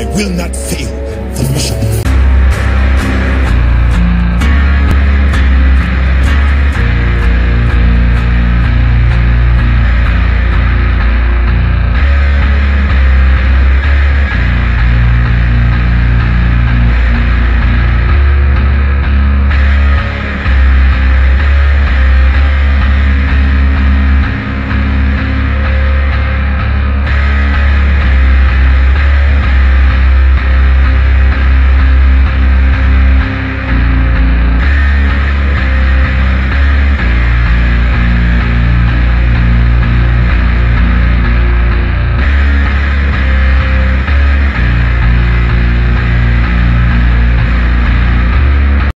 I will not fail the mission.